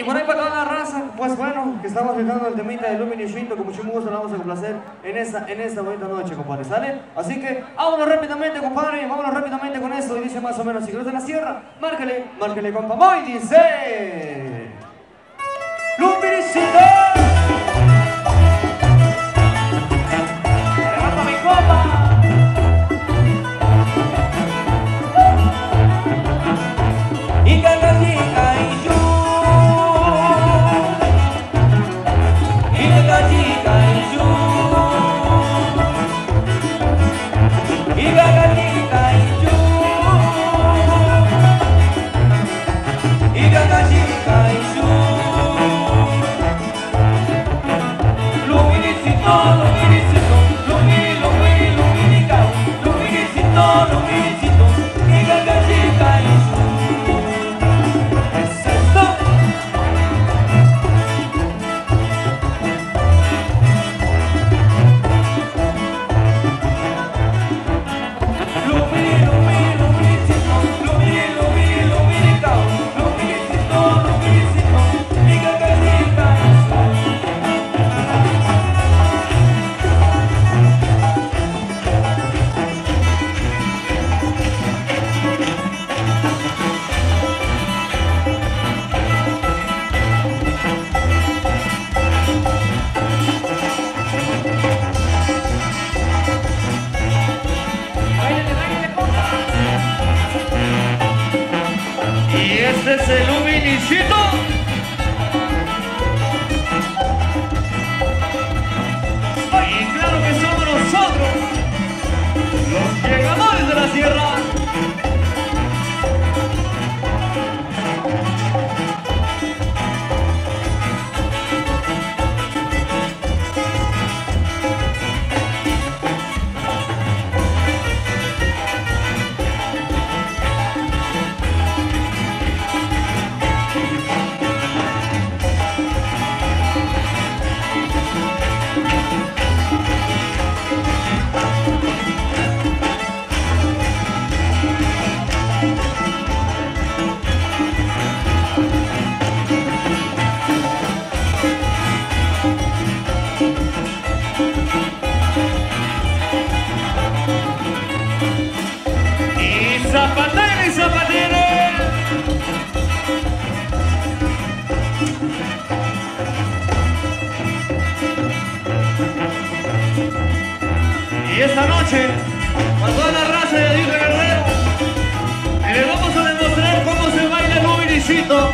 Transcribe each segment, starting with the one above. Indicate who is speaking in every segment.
Speaker 1: Y por ahí para toda la raza, pues bueno, que estamos dejando el temita de Lumini Shinto, mucho gusto lo vamos a complacer en esta, en esta bonita noche, compadre, ¿sale? Así que vámonos rápidamente, compadre, vámonos rápidamente con esto, y dice más o menos, si de la sierra, márcale, márcale, compa, muy dice... Lumini.
Speaker 2: desde Luminicito.
Speaker 1: Zapatero y. Y esta noche, para toda la raza de Aguirre Guerrero, les vamos a demostrar cómo se baila el luminicito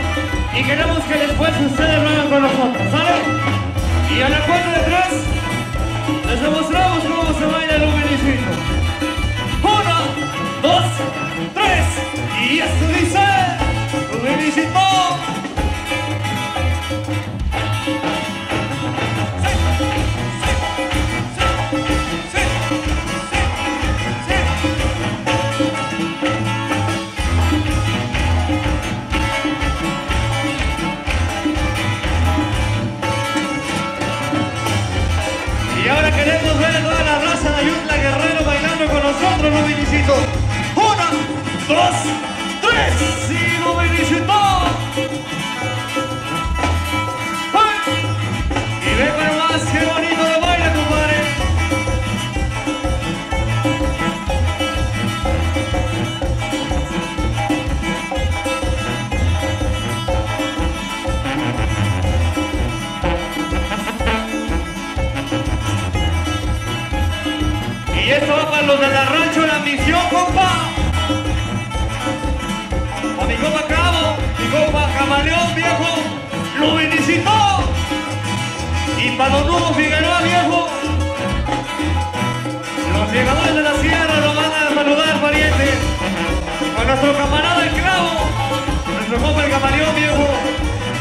Speaker 1: y queremos que después ustedes lo hagan con nosotros, ¿sale? Y a la cuenta de tres, les demostramos cómo se baila el luminicito. Yes, listen, religiousement. Más qué bonito de baile, compadre. Y esto va para los de la rancho La Misión, compa. Para Don Hugo Figueroa, viejo. Los llegadores de la sierra lo van a saludar, pariente. A nuestro camarada el Clavo. Nuestro compa el Camaleón, viejo.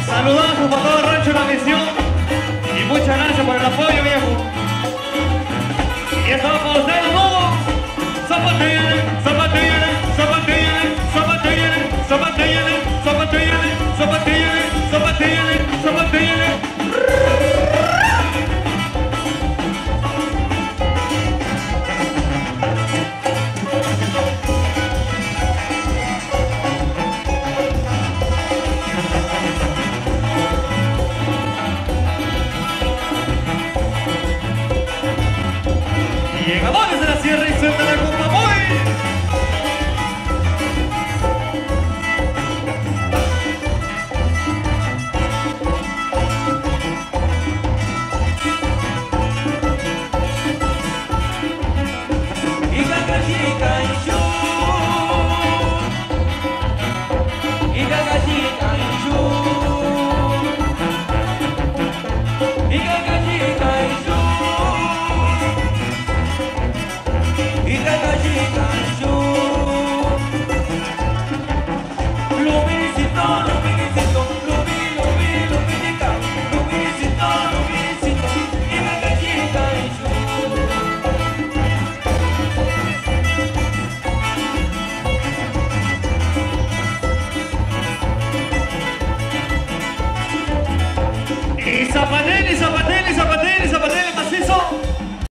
Speaker 1: Saludazos para todo el rancho La Misión. Y muchas gracias por el apoyo, viejo.